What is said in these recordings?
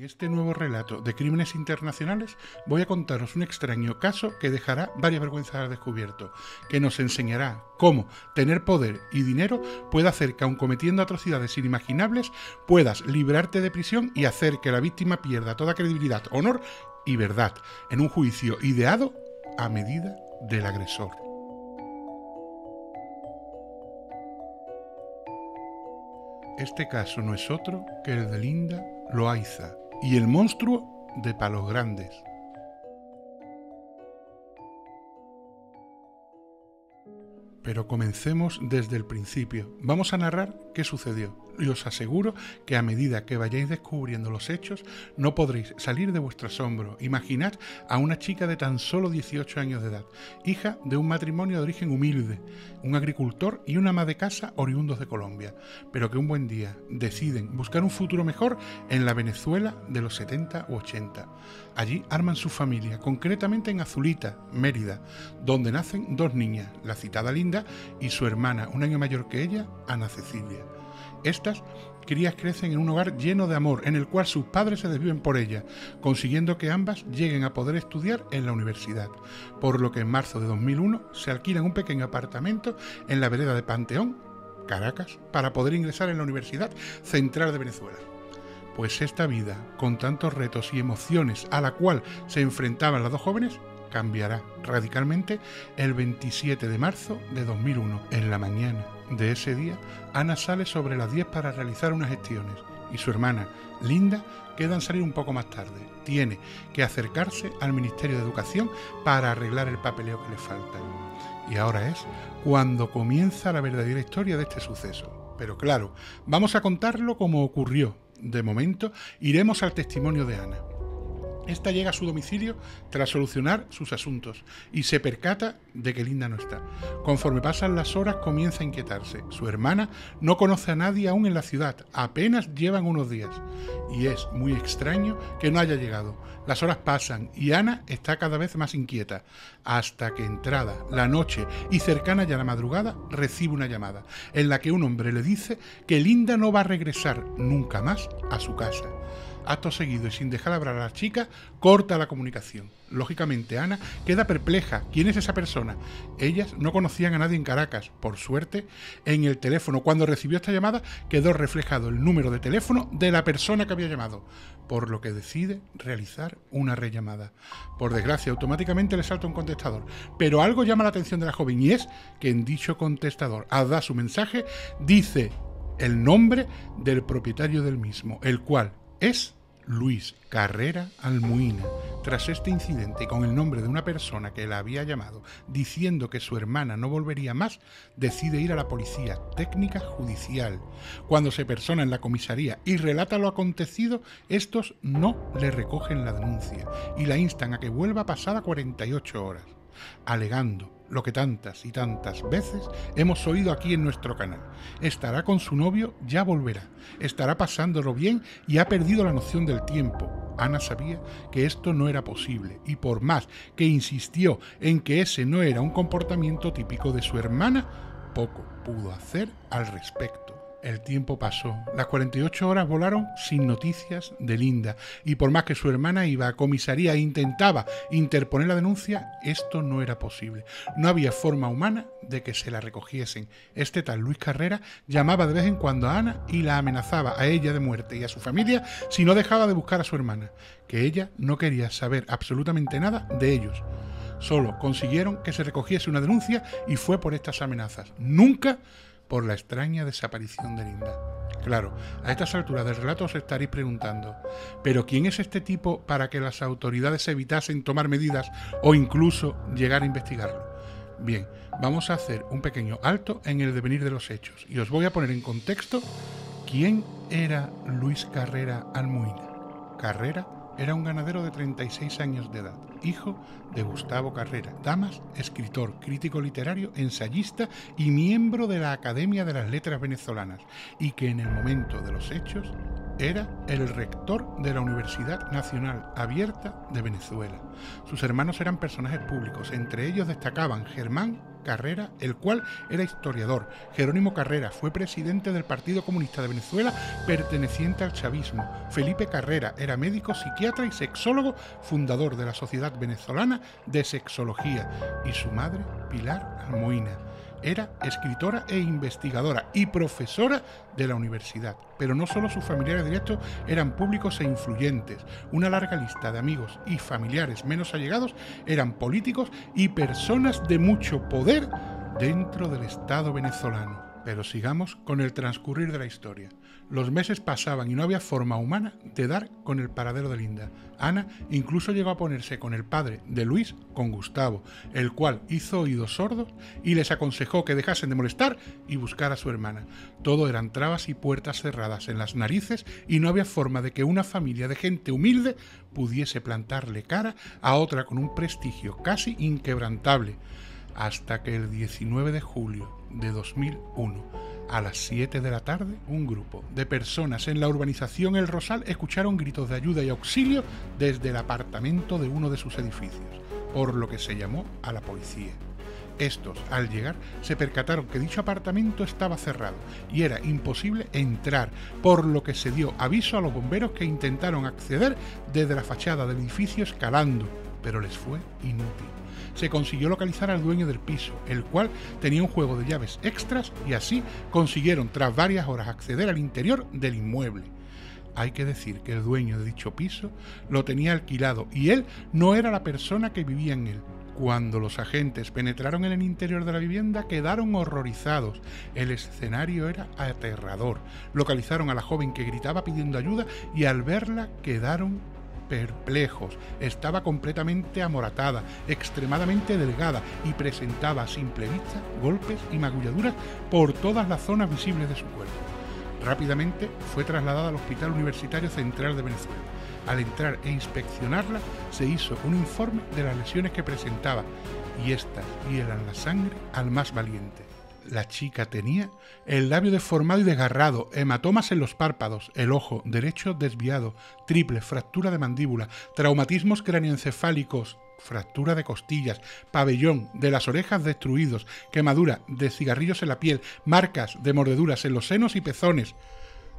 En este nuevo relato de crímenes internacionales voy a contaros un extraño caso que dejará varias vergüenzas al descubierto, que nos enseñará cómo tener poder y dinero puede hacer que aun cometiendo atrocidades inimaginables puedas librarte de prisión y hacer que la víctima pierda toda credibilidad, honor y verdad en un juicio ideado a medida del agresor. Este caso no es otro que el de Linda Loaiza y el monstruo de Palos Grandes. Pero comencemos desde el principio. Vamos a narrar qué sucedió y os aseguro que a medida que vayáis descubriendo los hechos, no podréis salir de vuestro asombro. Imaginad a una chica de tan solo 18 años de edad, hija de un matrimonio de origen humilde, un agricultor y una ama de casa oriundos de Colombia, pero que un buen día deciden buscar un futuro mejor en la Venezuela de los 70 u 80. Allí arman su familia, concretamente en Azulita, Mérida, donde nacen dos niñas, la citada Linda y su hermana, un año mayor que ella, Ana Cecilia. Estas crías crecen en un hogar lleno de amor, en el cual sus padres se desviven por ella, consiguiendo que ambas lleguen a poder estudiar en la universidad, por lo que en marzo de 2001 se alquilan un pequeño apartamento en la vereda de Panteón, Caracas, para poder ingresar en la Universidad Central de Venezuela. Pues esta vida, con tantos retos y emociones a la cual se enfrentaban las dos jóvenes, cambiará radicalmente el 27 de marzo de 2001, en la mañana de ese día, Ana sale sobre las 10 para realizar unas gestiones y su hermana, Linda, quedan salir un poco más tarde. Tiene que acercarse al Ministerio de Educación para arreglar el papeleo que le falta. Y ahora es cuando comienza la verdadera historia de este suceso. Pero claro, vamos a contarlo como ocurrió. De momento, iremos al testimonio de Ana. Esta llega a su domicilio tras solucionar sus asuntos y se percata de que Linda no está. Conforme pasan las horas comienza a inquietarse. Su hermana no conoce a nadie aún en la ciudad, apenas llevan unos días. Y es muy extraño que no haya llegado. Las horas pasan y Ana está cada vez más inquieta, hasta que entrada la noche y cercana ya la madrugada recibe una llamada, en la que un hombre le dice que Linda no va a regresar nunca más a su casa. Acto seguido y sin dejar hablar a la chica, corta la comunicación. Lógicamente, Ana queda perpleja. ¿Quién es esa persona? Ellas no conocían a nadie en Caracas. Por suerte, en el teléfono, cuando recibió esta llamada, quedó reflejado el número de teléfono de la persona que había llamado, por lo que decide realizar una rellamada. Por desgracia, automáticamente le salta un contestador. Pero algo llama la atención de la joven y es que en dicho contestador, al dar su mensaje, dice el nombre del propietario del mismo, el cual es Luis Carrera Almuina. Tras este incidente con el nombre de una persona que la había llamado diciendo que su hermana no volvería más, decide ir a la policía técnica judicial. Cuando se persona en la comisaría y relata lo acontecido, estos no le recogen la denuncia y la instan a que vuelva pasada 48 horas, alegando lo que tantas y tantas veces hemos oído aquí en nuestro canal. Estará con su novio, ya volverá. Estará pasándolo bien y ha perdido la noción del tiempo. Ana sabía que esto no era posible y por más que insistió en que ese no era un comportamiento típico de su hermana, poco pudo hacer al respecto. El tiempo pasó. Las 48 horas volaron sin noticias de Linda y por más que su hermana iba a comisaría e intentaba interponer la denuncia, esto no era posible. No había forma humana de que se la recogiesen. Este tal Luis Carrera llamaba de vez en cuando a Ana y la amenazaba a ella de muerte y a su familia si no dejaba de buscar a su hermana, que ella no quería saber absolutamente nada de ellos. Solo consiguieron que se recogiese una denuncia y fue por estas amenazas. Nunca por la extraña desaparición de Linda. Claro, a estas alturas del relato os estaréis preguntando, ¿pero quién es este tipo para que las autoridades evitasen tomar medidas o incluso llegar a investigarlo? Bien, vamos a hacer un pequeño alto en el devenir de los hechos y os voy a poner en contexto quién era Luis Carrera Almuina. Carrera era un ganadero de 36 años de edad, hijo de Gustavo Carrera, Damas, escritor, crítico literario, ensayista y miembro de la Academia de las Letras Venezolanas, y que en el momento de los hechos era el rector de la Universidad Nacional Abierta de Venezuela. Sus hermanos eran personajes públicos, entre ellos destacaban Germán Carrera, el cual era historiador. Jerónimo Carrera fue presidente del Partido Comunista de Venezuela perteneciente al chavismo. Felipe Carrera era médico, psiquiatra y sexólogo, fundador de la Sociedad Venezolana de Sexología. Y su madre, Pilar Almoina era escritora e investigadora y profesora de la universidad. Pero no solo sus familiares directos eran públicos e influyentes. Una larga lista de amigos y familiares menos allegados eran políticos y personas de mucho poder dentro del Estado venezolano. Pero sigamos con el transcurrir de la historia. Los meses pasaban y no había forma humana de dar con el paradero de Linda. Ana incluso llegó a ponerse con el padre de Luis, con Gustavo, el cual hizo oídos sordos y les aconsejó que dejasen de molestar y buscar a su hermana. Todo eran trabas y puertas cerradas en las narices y no había forma de que una familia de gente humilde pudiese plantarle cara a otra con un prestigio casi inquebrantable hasta que el 19 de julio de 2001, a las 7 de la tarde, un grupo de personas en la urbanización El Rosal escucharon gritos de ayuda y auxilio desde el apartamento de uno de sus edificios, por lo que se llamó a la policía. Estos, al llegar, se percataron que dicho apartamento estaba cerrado y era imposible entrar, por lo que se dio aviso a los bomberos que intentaron acceder desde la fachada del edificio escalando, pero les fue inútil se consiguió localizar al dueño del piso, el cual tenía un juego de llaves extras y así consiguieron tras varias horas acceder al interior del inmueble. Hay que decir que el dueño de dicho piso lo tenía alquilado y él no era la persona que vivía en él. Cuando los agentes penetraron en el interior de la vivienda quedaron horrorizados. El escenario era aterrador. Localizaron a la joven que gritaba pidiendo ayuda y al verla quedaron perplejos. Estaba completamente amoratada, extremadamente delgada y presentaba a simple vista golpes y magulladuras por todas las zonas visibles de su cuerpo. Rápidamente fue trasladada al Hospital Universitario Central de Venezuela. Al entrar e inspeccionarla, se hizo un informe de las lesiones que presentaba y estas hielan la sangre al más valiente. La chica tenía el labio deformado y desgarrado, hematomas en los párpados, el ojo derecho desviado, triple fractura de mandíbula, traumatismos cráneoencefálicos, fractura de costillas, pabellón de las orejas destruidos, quemadura de cigarrillos en la piel, marcas de mordeduras en los senos y pezones,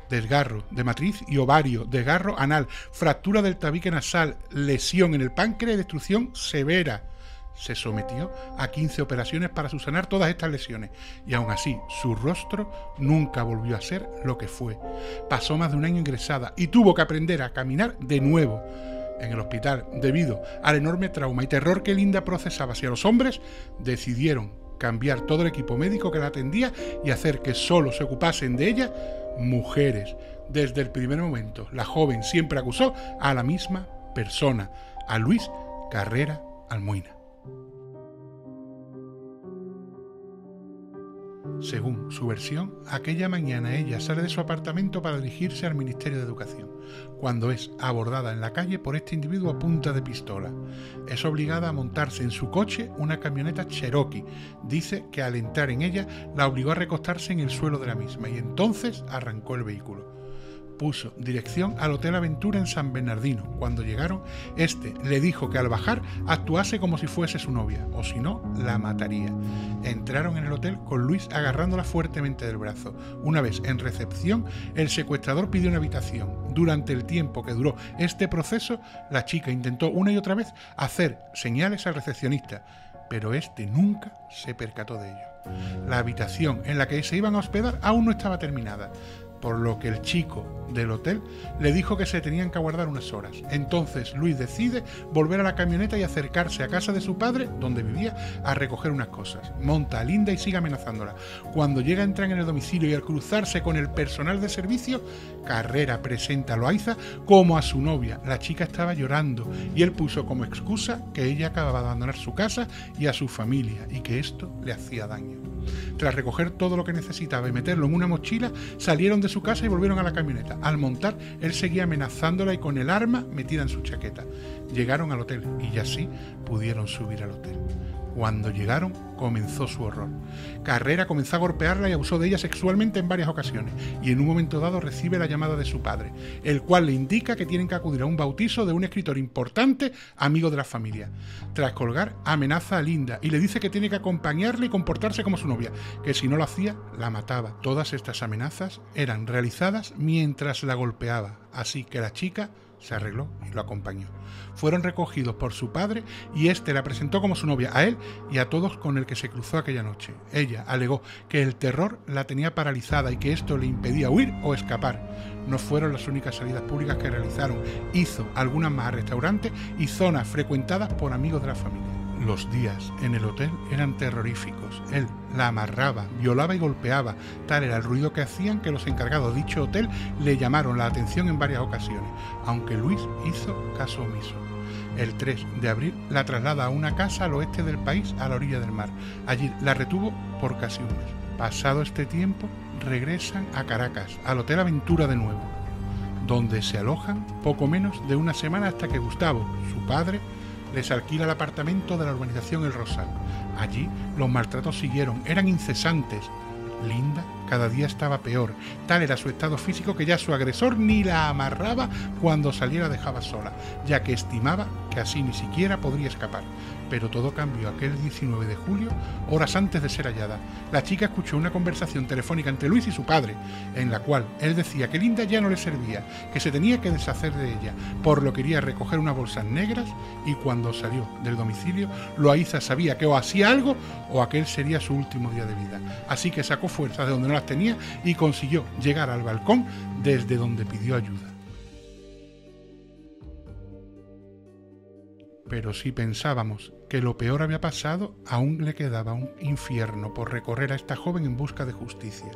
desgarro de matriz y ovario, desgarro anal, fractura del tabique nasal, lesión en el páncreas y destrucción severa se sometió a 15 operaciones para subsanar todas estas lesiones y aún así su rostro nunca volvió a ser lo que fue. Pasó más de un año ingresada y tuvo que aprender a caminar de nuevo en el hospital debido al enorme trauma y terror que Linda procesaba hacia los hombres, decidieron cambiar todo el equipo médico que la atendía y hacer que solo se ocupasen de ella mujeres. Desde el primer momento, la joven siempre acusó a la misma persona, a Luis Carrera Almuina. Según su versión, aquella mañana ella sale de su apartamento para dirigirse al Ministerio de Educación, cuando es abordada en la calle por este individuo a punta de pistola. Es obligada a montarse en su coche una camioneta Cherokee. Dice que al entrar en ella la obligó a recostarse en el suelo de la misma y entonces arrancó el vehículo puso dirección al Hotel Aventura en San Bernardino. Cuando llegaron, este le dijo que al bajar actuase como si fuese su novia, o si no, la mataría. Entraron en el hotel con Luis agarrándola fuertemente del brazo. Una vez en recepción, el secuestrador pidió una habitación. Durante el tiempo que duró este proceso, la chica intentó una y otra vez hacer señales al recepcionista, pero este nunca se percató de ello. La habitación en la que se iban a hospedar aún no estaba terminada por lo que el chico del hotel le dijo que se tenían que aguardar unas horas. Entonces Luis decide volver a la camioneta y acercarse a casa de su padre, donde vivía, a recoger unas cosas. Monta a Linda y sigue amenazándola. Cuando llega a entrar en el domicilio y al cruzarse con el personal de servicio, Carrera presenta a Loaiza como a su novia. La chica estaba llorando y él puso como excusa que ella acababa de abandonar su casa y a su familia y que esto le hacía daño. Tras recoger todo lo que necesitaba y meterlo en una mochila, salieron de su casa y volvieron a la camioneta. Al montar, él seguía amenazándola y con el arma metida en su chaqueta. Llegaron al hotel y ya así pudieron subir al hotel. Cuando llegaron, comenzó su horror. Carrera comenzó a golpearla y abusó de ella sexualmente en varias ocasiones, y en un momento dado recibe la llamada de su padre, el cual le indica que tienen que acudir a un bautizo de un escritor importante, amigo de la familia. Tras colgar, amenaza a Linda y le dice que tiene que acompañarle y comportarse como su novia, que si no lo hacía, la mataba. Todas estas amenazas eran realizadas mientras la golpeaba, así que la chica se arregló y lo acompañó. Fueron recogidos por su padre y éste la presentó como su novia a él y a todos con el que se cruzó aquella noche. Ella alegó que el terror la tenía paralizada y que esto le impedía huir o escapar. No fueron las únicas salidas públicas que realizaron. Hizo algunas más a restaurantes y zonas frecuentadas por amigos de la familia. Los días en el hotel eran terroríficos. Él la amarraba, violaba y golpeaba. Tal era el ruido que hacían que los encargados de dicho hotel le llamaron la atención en varias ocasiones, aunque Luis hizo caso omiso. El 3 de abril la traslada a una casa al oeste del país, a la orilla del mar. Allí la retuvo por casi un mes. Pasado este tiempo, regresan a Caracas, al Hotel Aventura de nuevo, donde se alojan poco menos de una semana hasta que Gustavo, su padre, les alquila el apartamento de la urbanización El Rosal. Allí los maltratos siguieron, eran incesantes. Linda cada día estaba peor. Tal era su estado físico que ya su agresor ni la amarraba cuando saliera dejaba sola, ya que estimaba que así ni siquiera podría escapar. Pero todo cambió aquel 19 de julio, horas antes de ser hallada. La chica escuchó una conversación telefónica entre Luis y su padre, en la cual él decía que Linda ya no le servía, que se tenía que deshacer de ella, por lo quería recoger unas bolsas negras y cuando salió del domicilio, Loaiza sabía que o hacía algo o aquel sería su último día de vida. Así que sacó fuerzas de donde no tenía y consiguió llegar al balcón desde donde pidió ayuda. Pero si pensábamos que lo peor había pasado, aún le quedaba un infierno por recorrer a esta joven en busca de justicia.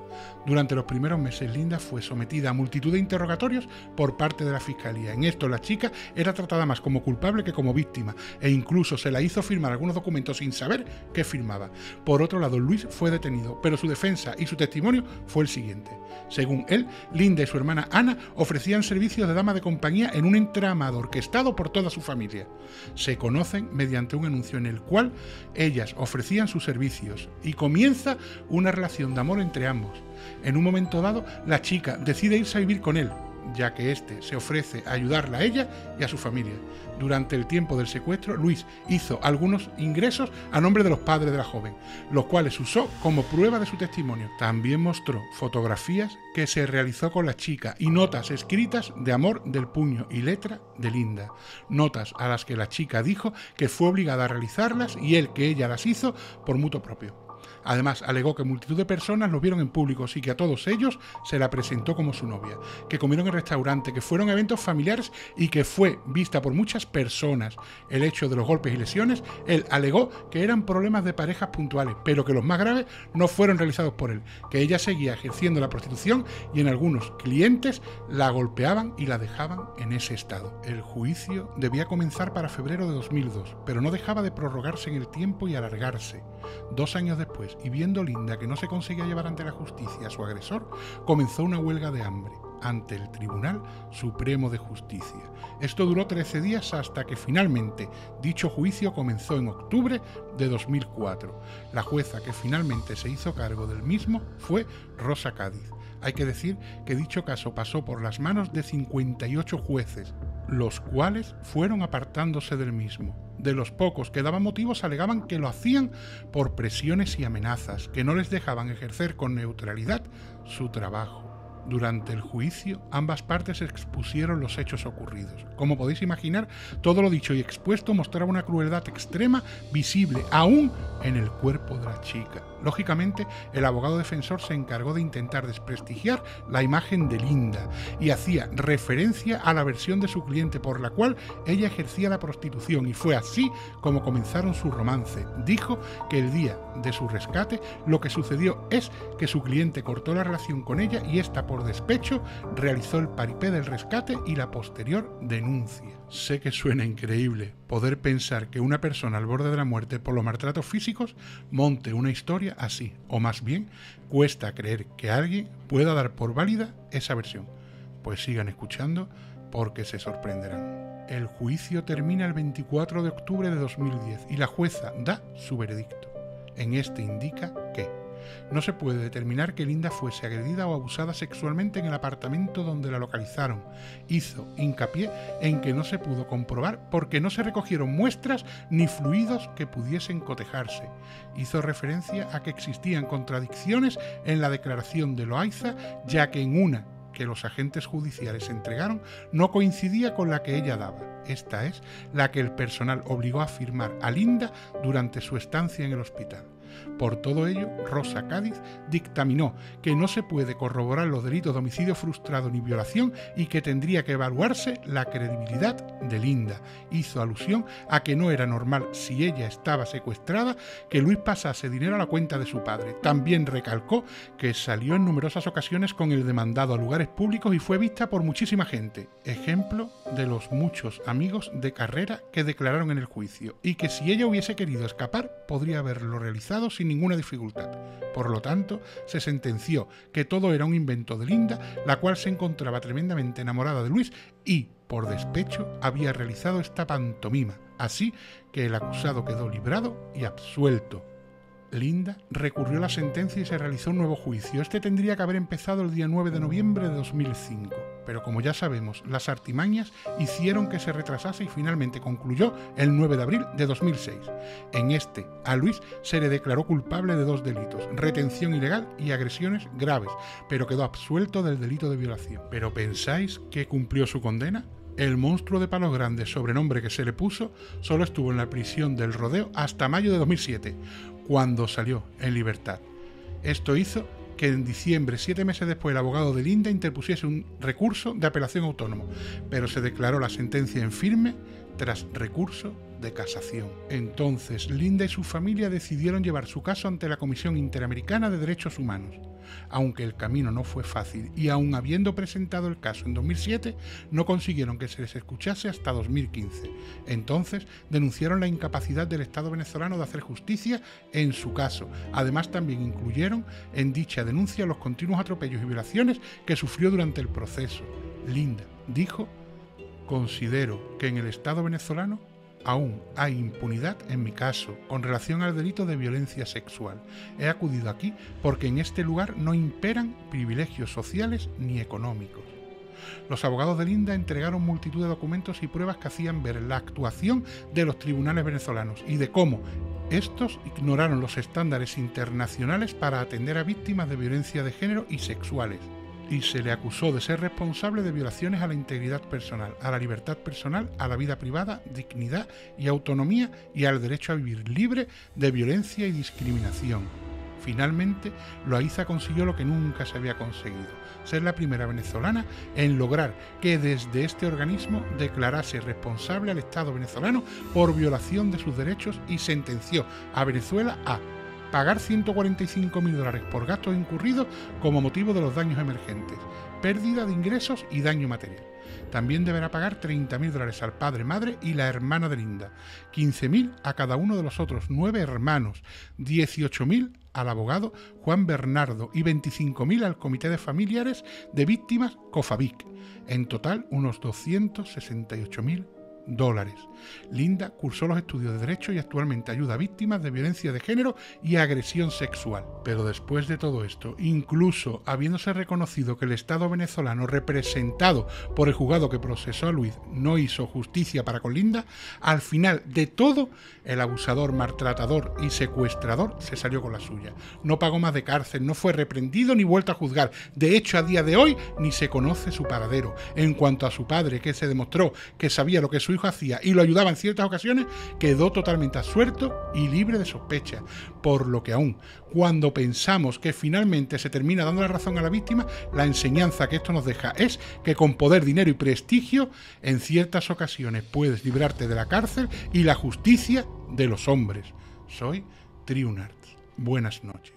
Durante los primeros meses, Linda fue sometida a multitud de interrogatorios por parte de la fiscalía. En esto, la chica era tratada más como culpable que como víctima, e incluso se la hizo firmar algunos documentos sin saber qué firmaba. Por otro lado, Luis fue detenido, pero su defensa y su testimonio fue el siguiente. Según él, Linda y su hermana Ana ofrecían servicios de dama de compañía en un entramado orquestado por toda su familia. Se conocen mediante un anuncio en el cual ellas ofrecían sus servicios y comienza una relación de amor entre ambos. En un momento dado, la chica decide irse a vivir con él, ya que éste se ofrece a ayudarla a ella y a su familia. Durante el tiempo del secuestro, Luis hizo algunos ingresos a nombre de los padres de la joven, los cuales usó como prueba de su testimonio. También mostró fotografías que se realizó con la chica y notas escritas de amor del puño y letra de Linda. Notas a las que la chica dijo que fue obligada a realizarlas y él que ella las hizo por mutuo propio. Además, alegó que multitud de personas lo vieron en público y que a todos ellos se la presentó como su novia, que comieron en restaurante, que fueron eventos familiares y que fue vista por muchas personas el hecho de los golpes y lesiones. Él alegó que eran problemas de parejas puntuales, pero que los más graves no fueron realizados por él, que ella seguía ejerciendo la prostitución y en algunos clientes la golpeaban y la dejaban en ese estado. El juicio debía comenzar para febrero de 2002, pero no dejaba de prorrogarse en el tiempo y alargarse. Dos años después, y viendo Linda que no se conseguía llevar ante la justicia a su agresor, comenzó una huelga de hambre ante el Tribunal Supremo de Justicia. Esto duró 13 días hasta que finalmente dicho juicio comenzó en octubre de 2004. La jueza que finalmente se hizo cargo del mismo fue Rosa Cádiz. Hay que decir que dicho caso pasó por las manos de 58 jueces, los cuales fueron apartándose del mismo de los pocos que daban motivos alegaban que lo hacían por presiones y amenazas, que no les dejaban ejercer con neutralidad su trabajo. Durante el juicio, ambas partes expusieron los hechos ocurridos. Como podéis imaginar, todo lo dicho y expuesto mostraba una crueldad extrema visible aún en el cuerpo de la chica. Lógicamente, el abogado defensor se encargó de intentar desprestigiar la imagen de Linda y hacía referencia a la versión de su cliente por la cual ella ejercía la prostitución y fue así como comenzaron su romance. Dijo que el día de su rescate lo que sucedió es que su cliente cortó la relación con ella y esta por despecho realizó el paripé del rescate y la posterior denuncia. Sé que suena increíble poder pensar que una persona al borde de la muerte por los maltratos físicos monte una historia así, o más bien cuesta creer que alguien pueda dar por válida esa versión. Pues sigan escuchando porque se sorprenderán. El juicio termina el 24 de octubre de 2010 y la jueza da su veredicto. En este indica que no se puede determinar que Linda fuese agredida o abusada sexualmente en el apartamento donde la localizaron. Hizo hincapié en que no se pudo comprobar porque no se recogieron muestras ni fluidos que pudiesen cotejarse. Hizo referencia a que existían contradicciones en la declaración de Loaiza, ya que en una que los agentes judiciales entregaron no coincidía con la que ella daba. Esta es la que el personal obligó a firmar a Linda durante su estancia en el hospital. Por todo ello, Rosa Cádiz dictaminó que no se puede corroborar los delitos de homicidio frustrado ni violación y que tendría que evaluarse la credibilidad de Linda. Hizo alusión a que no era normal, si ella estaba secuestrada, que Luis pasase dinero a la cuenta de su padre. También recalcó que salió en numerosas ocasiones con el demandado a lugares públicos y fue vista por muchísima gente. Ejemplo de los muchos amigos de carrera que declararon en el juicio. Y que si ella hubiese querido escapar, podría haberlo realizado sin ninguna dificultad. Por lo tanto, se sentenció que todo era un invento de Linda, la cual se encontraba tremendamente enamorada de Luis y, por despecho, había realizado esta pantomima, así que el acusado quedó librado y absuelto. Linda recurrió la sentencia y se realizó un nuevo juicio. Este tendría que haber empezado el día 9 de noviembre de 2005, pero como ya sabemos, las artimañas hicieron que se retrasase y finalmente concluyó el 9 de abril de 2006. En este, a Luis se le declaró culpable de dos delitos, retención ilegal y agresiones graves, pero quedó absuelto del delito de violación. ¿Pero pensáis que cumplió su condena? El monstruo de palos grandes, sobrenombre que se le puso, solo estuvo en la prisión del rodeo hasta mayo de 2007, cuando salió en libertad. Esto hizo que en diciembre, siete meses después, el abogado de Linda interpusiese un recurso de apelación autónomo, pero se declaró la sentencia en firme tras recurso de casación. Entonces, Linda y su familia decidieron llevar su caso ante la Comisión Interamericana de Derechos Humanos. Aunque el camino no fue fácil y aun habiendo presentado el caso en 2007, no consiguieron que se les escuchase hasta 2015. Entonces, denunciaron la incapacidad del Estado venezolano de hacer justicia en su caso. Además, también incluyeron en dicha denuncia los continuos atropellos y violaciones que sufrió durante el proceso. Linda dijo, considero que en el Estado venezolano aún hay impunidad en mi caso con relación al delito de violencia sexual. He acudido aquí porque en este lugar no imperan privilegios sociales ni económicos. Los abogados de Linda entregaron multitud de documentos y pruebas que hacían ver la actuación de los tribunales venezolanos y de cómo estos ignoraron los estándares internacionales para atender a víctimas de violencia de género y sexuales y se le acusó de ser responsable de violaciones a la integridad personal, a la libertad personal, a la vida privada, dignidad y autonomía y al derecho a vivir libre de violencia y discriminación. Finalmente, Loaiza consiguió lo que nunca se había conseguido, ser la primera venezolana en lograr que desde este organismo declarase responsable al Estado venezolano por violación de sus derechos y sentenció a Venezuela a pagar 145 mil dólares por gastos incurridos como motivo de los daños emergentes, pérdida de ingresos y daño material. También deberá pagar 30.000 dólares al padre, madre y la hermana de Linda, 15.000 a cada uno de los otros nueve hermanos, 18.000 al abogado Juan Bernardo y 25.000 al comité de familiares de víctimas COFAVIC. En total, unos 268.000 dólares. Linda cursó los estudios de Derecho y actualmente ayuda a víctimas de violencia de género y agresión sexual. Pero después de todo esto, incluso habiéndose reconocido que el Estado venezolano representado por el juzgado que procesó a Luis no hizo justicia para con Linda, al final de todo, el abusador, maltratador y secuestrador se salió con la suya. No pagó más de cárcel, no fue reprendido ni vuelto a juzgar. De hecho, a día de hoy ni se conoce su paradero. En cuanto a su padre, que se demostró que sabía lo que su hijo hacía y lo ayudaba en ciertas ocasiones, quedó totalmente asuerto y libre de sospecha. Por lo que aún, cuando pensamos que finalmente se termina dando la razón a la víctima, la enseñanza que esto nos deja es que con poder, dinero y prestigio, en ciertas ocasiones puedes librarte de la cárcel y la justicia de los hombres. Soy Triunart. Buenas noches.